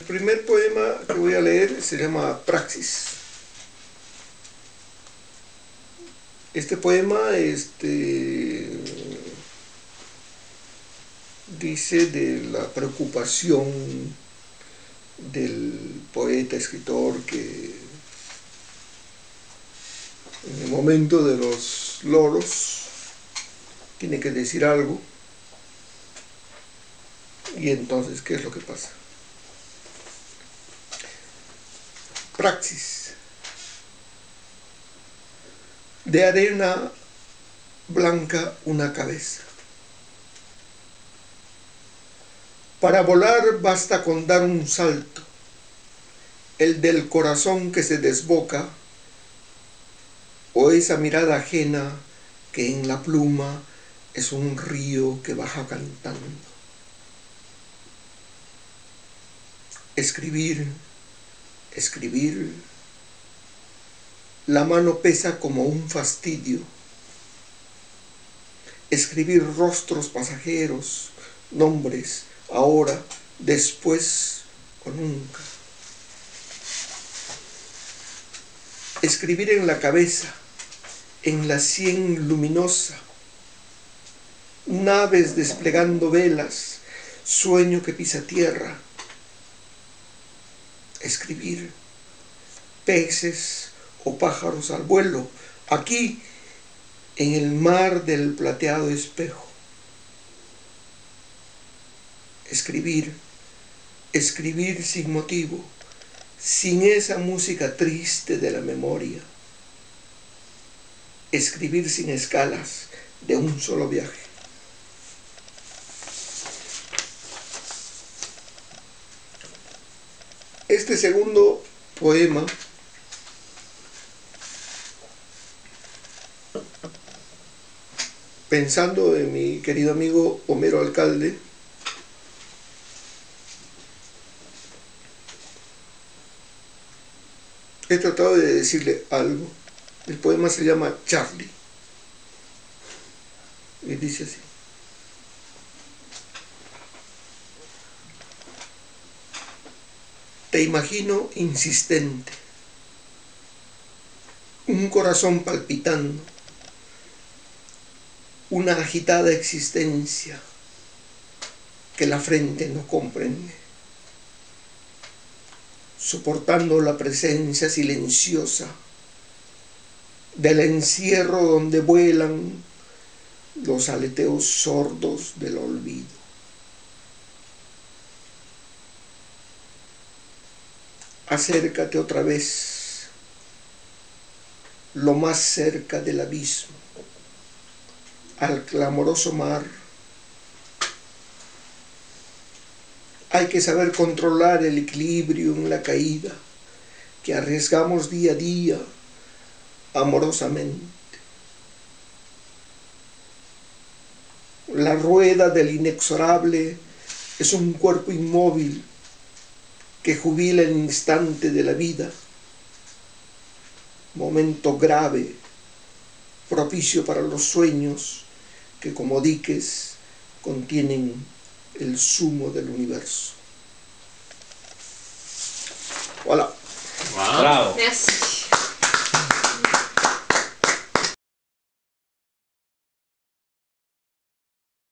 El primer poema que voy a leer se llama Praxis. Este poema este, dice de la preocupación del poeta, escritor que en el momento de los loros tiene que decir algo y entonces ¿qué es lo que pasa? Praxis. De arena blanca una cabeza. Para volar basta con dar un salto, el del corazón que se desboca, o esa mirada ajena que en la pluma es un río que baja cantando. Escribir, escribir, la mano pesa como un fastidio. Escribir rostros pasajeros, nombres, ahora, después o nunca. Escribir en la cabeza, en la sien luminosa, naves desplegando velas, sueño que pisa tierra. Escribir peces o pájaros al vuelo, aquí en el mar del plateado espejo escribir, escribir sin motivo, sin esa música triste de la memoria, escribir sin escalas de un solo viaje. Este segundo poema pensando en mi querido amigo Homero Alcalde, he tratado de decirle algo. El poema se llama Charlie. Y dice así. Te imagino insistente, un corazón palpitando, una agitada existencia que la frente no comprende soportando la presencia silenciosa del encierro donde vuelan los aleteos sordos del olvido. Acércate otra vez, lo más cerca del abismo, al clamoroso mar Hay que saber controlar el equilibrio en la caída que arriesgamos día a día amorosamente. La rueda del inexorable es un cuerpo inmóvil que jubila el instante de la vida, momento grave, propicio para los sueños que como diques contienen el sumo del universo. Voilà. Wow. Bravo. Merci.